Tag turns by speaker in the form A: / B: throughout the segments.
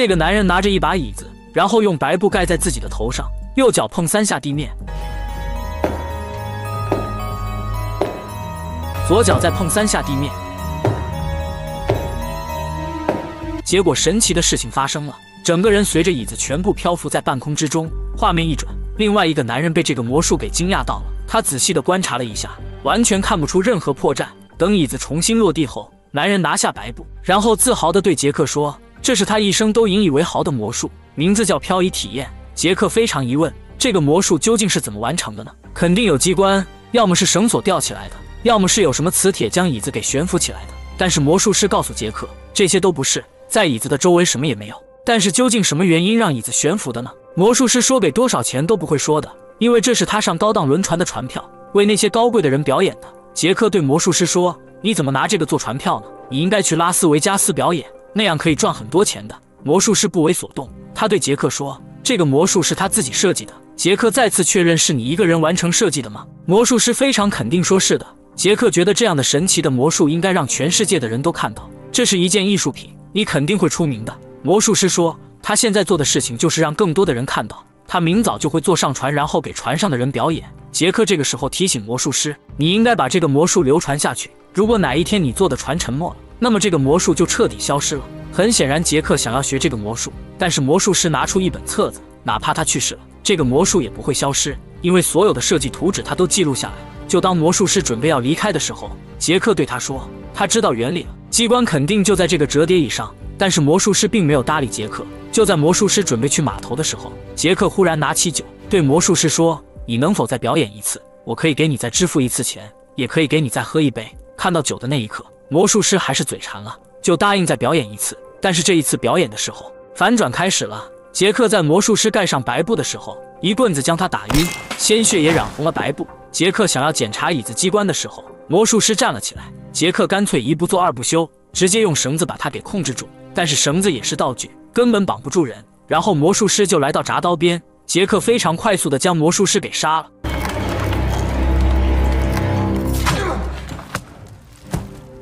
A: 这个男人拿着一把椅子，然后用白布盖在自己的头上，右脚碰三下地面，左脚再碰三下地面。结果神奇的事情发生了，整个人随着椅子全部漂浮在半空之中。画面一转，另外一个男人被这个魔术给惊讶到了，他仔细的观察了一下，完全看不出任何破绽。等椅子重新落地后，男人拿下白布，然后自豪的对杰克说：“这是他一生都引以为豪的魔术，名字叫漂移体验。”杰克非常疑问：这个魔术究竟是怎么完成的呢？肯定有机关，要么是绳索吊起来的，要么是有什么磁铁将椅子给悬浮起来的。但是魔术师告诉杰克，这些都不是，在椅子的周围什么也没有。但是究竟什么原因让椅子悬浮的呢？魔术师说给多少钱都不会说的，因为这是他上高档轮船的船票，为那些高贵的人表演的。杰克对魔术师说：“你怎么拿这个做船票呢？你应该去拉斯维加斯表演，那样可以赚很多钱的。”魔术师不为所动，他对杰克说：“这个魔术是他自己设计的。”杰克再次确认：“是你一个人完成设计的吗？”魔术师非常肯定说：“是的。”杰克觉得这样的神奇的魔术应该让全世界的人都看到，这是一件艺术品，你肯定会出名的。魔术师说：“他现在做的事情就是让更多的人看到。”他明早就会坐上船，然后给船上的人表演。杰克这个时候提醒魔术师：“你应该把这个魔术流传下去。如果哪一天你坐的船沉没了，那么这个魔术就彻底消失了。”很显然，杰克想要学这个魔术，但是魔术师拿出一本册子，哪怕他去世了，这个魔术也不会消失，因为所有的设计图纸他都记录下来。就当魔术师准备要离开的时候，杰克对他说：“他知道原理了，机关肯定就在这个折叠椅上。”但是魔术师并没有搭理杰克。就在魔术师准备去码头的时候，杰克忽然拿起酒，对魔术师说：“你能否再表演一次？我可以给你再支付一次钱，也可以给你再喝一杯。”看到酒的那一刻，魔术师还是嘴馋了，就答应再表演一次。但是这一次表演的时候，反转开始了。杰克在魔术师盖上白布的时候，一棍子将他打晕，鲜血也染红了白布。杰克想要检查椅子机关的时候，魔术师站了起来，杰克干脆一不做二不休，直接用绳子把他给控制住。但是绳子也是道具。根本绑不住人，然后魔术师就来到铡刀边，杰克非常快速的将魔术师给杀了，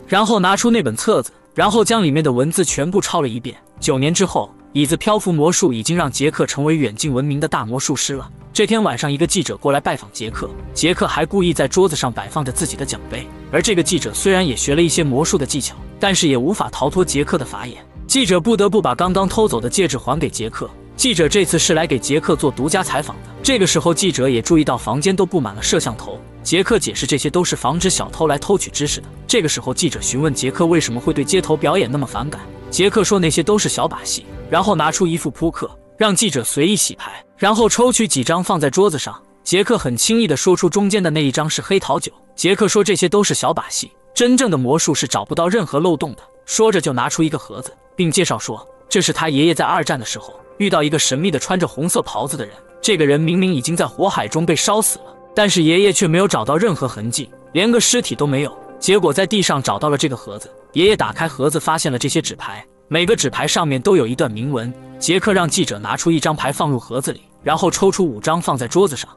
A: 然后拿出那本册子，然后将里面的文字全部抄了一遍。九年之后，椅子漂浮魔术已经让杰克成为远近闻名的大魔术师了。这天晚上，一个记者过来拜访杰克，杰克还故意在桌子上摆放着自己的奖杯。而这个记者虽然也学了一些魔术的技巧，但是也无法逃脱杰克的法眼。记者不得不把刚刚偷走的戒指还给杰克。记者这次是来给杰克做独家采访的。这个时候，记者也注意到房间都布满了摄像头。杰克解释，这些都是防止小偷来偷取知识的。这个时候，记者询问杰克为什么会对街头表演那么反感。杰克说那些都是小把戏，然后拿出一副扑克，让记者随意洗牌，然后抽取几张放在桌子上。杰克很轻易地说出中间的那一张是黑桃九。杰克说这些都是小把戏，真正的魔术是找不到任何漏洞的。说着就拿出一个盒子。并介绍说，这是他爷爷在二战的时候遇到一个神秘的穿着红色袍子的人。这个人明明已经在火海中被烧死了，但是爷爷却没有找到任何痕迹，连个尸体都没有。结果在地上找到了这个盒子。爷爷打开盒子，发现了这些纸牌，每个纸牌上面都有一段铭文。杰克让记者拿出一张牌放入盒子里，然后抽出五张放在桌子上。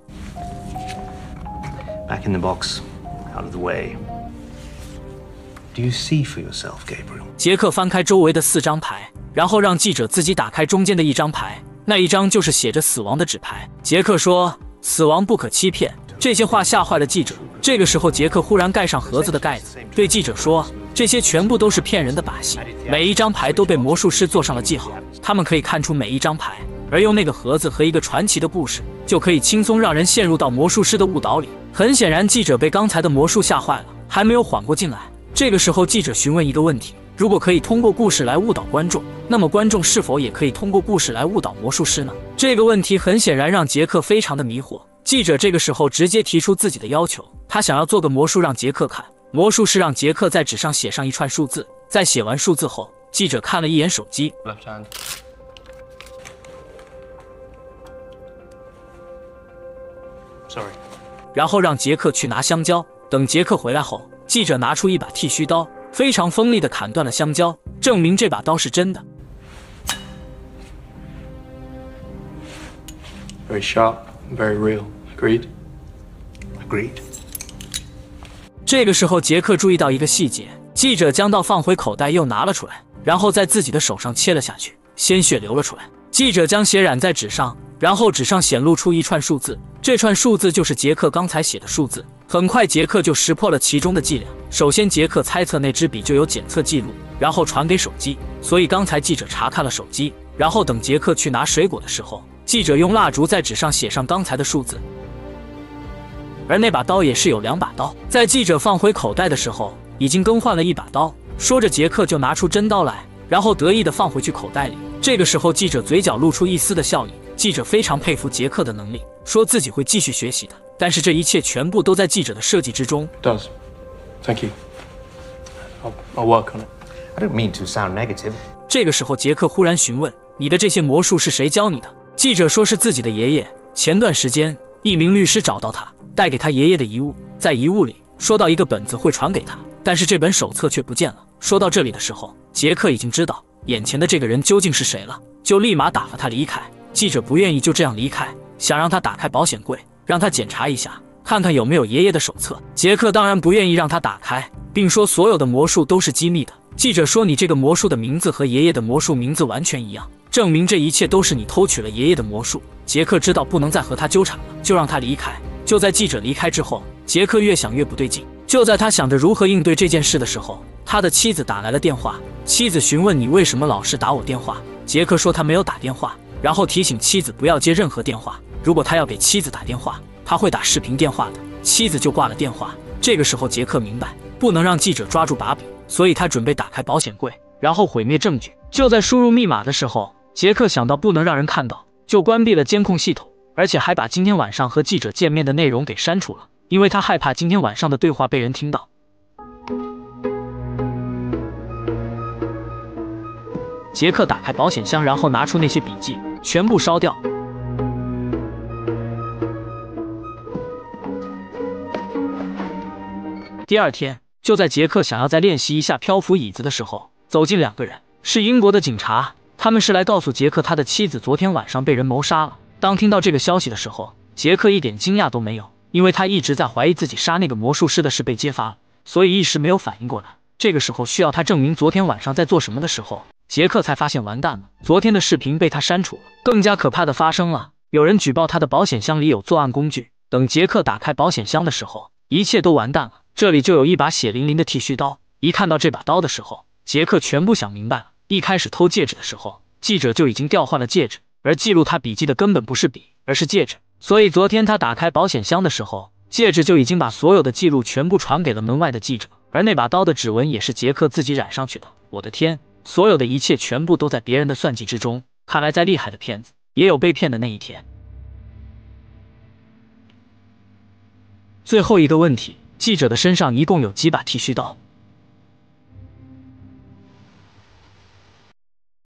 B: Back in the box, out of the way. Do you see for yourself, Gabriel?
A: 杰克翻开周围的四张牌，然后让记者自己打开中间的一张牌，那一张就是写着死亡的纸牌。杰克说：“死亡不可欺骗。”这些话吓坏了记者。这个时候，杰克忽然盖上盒子的盖子，对记者说：“这些全部都是骗人的把戏，每一张牌都被魔术师做上了记号，他们可以看出每一张牌，而用那个盒子和一个传奇的故事，就可以轻松让人陷入到魔术师的误导里。”很显然，记者被刚才的魔术吓坏了，还没有缓过劲来。这个时候，记者询问一个问题：如果可以通过故事来误导观众，那么观众是否也可以通过故事来误导魔术师呢？这个问题很显然让杰克非常的迷惑。记者这个时候直接提出自己的要求，他想要做个魔术让杰克看。魔术是让杰克在纸上写上一串数字，在写完数字后，记者看了一眼手机，然后让杰克去拿香蕉。等杰克回来后。记者拿出一把剃须刀，非常锋利的砍断了香蕉，证明这把刀是真的。
B: Very sharp, very real. Agreed. Agreed.
A: 这个时候，杰克注意到一个细节：记者将刀放回口袋，又拿了出来，然后在自己的手上切了下去。鲜血流了出来。记者将血染在纸上，然后纸上显露出一串数字，这串数字就是杰克刚才写的数字。很快，杰克就识破了其中的伎俩。首先，杰克猜测那支笔就有检测记录，然后传给手机。所以刚才记者查看了手机，然后等杰克去拿水果的时候，记者用蜡烛在纸上写上刚才的数字。而那把刀也是有两把刀，在记者放回口袋的时候，已经更换了一把刀。说着，杰克就拿出真刀来，然后得意地放回去口袋里。这个时候，记者嘴角露出一丝的笑意。记者非常佩服杰克的能力，说自己会继续学习的。但是这一切全部都在记者的设计之中。
C: Does. Thank you. I'll, I'll work on it.
B: I don't mean to sound negative.
A: 这个时候，杰克忽然询问：“你的这些魔术是谁教你的？”记者说是自己的爷爷。前段时间，一名律师找到他，带给他爷爷的遗物，在遗物里说到一个本子会传给他，但是这本手册却不见了。说到这里的时候，杰克已经知道眼前的这个人究竟是谁了，就立马打发他离开。记者不愿意就这样离开，想让他打开保险柜，让他检查一下，看看有没有爷爷的手册。杰克当然不愿意让他打开，并说所有的魔术都是机密的。记者说：“你这个魔术的名字和爷爷的魔术名字完全一样，证明这一切都是你偷取了爷爷的魔术。”杰克知道不能再和他纠缠了，就让他离开。就在记者离开之后，杰克越想越不对劲。就在他想着如何应对这件事的时候，他的妻子打来了电话。妻子询问：“你为什么老是打我电话？”杰克说：“他没有打电话。”然后提醒妻子不要接任何电话。如果他要给妻子打电话，他会打视频电话的。妻子就挂了电话。这个时候，杰克明白不能让记者抓住把柄，所以他准备打开保险柜，然后毁灭证据。就在输入密码的时候，杰克想到不能让人看到，就关闭了监控系统，而且还把今天晚上和记者见面的内容给删除了，因为他害怕今天晚上的对话被人听到。杰克打开保险箱，然后拿出那些笔记。全部烧掉。第二天，就在杰克想要再练习一下漂浮椅子的时候，走进两个人，是英国的警察，他们是来告诉杰克他的妻子昨天晚上被人谋杀了。当听到这个消息的时候，杰克一点惊讶都没有，因为他一直在怀疑自己杀那个魔术师的事被揭发了，所以一时没有反应过来。这个时候需要他证明昨天晚上在做什么的时候。杰克才发现完蛋了，昨天的视频被他删除了。更加可怕的发生了，有人举报他的保险箱里有作案工具。等杰克打开保险箱的时候，一切都完蛋了。这里就有一把血淋淋的剃须刀。一看到这把刀的时候，杰克全部想明白了。一开始偷戒指的时候，记者就已经调换了戒指，而记录他笔记的根本不是笔，而是戒指。所以昨天他打开保险箱的时候，戒指就已经把所有的记录全部传给了门外的记者。而那把刀的指纹也是杰克自己染上去的。我的天！所有的一切全部都在别人的算计之中。看来再厉害的骗子也有被骗的那一天。最后一个问题：记者的身上一共有几把剃须刀？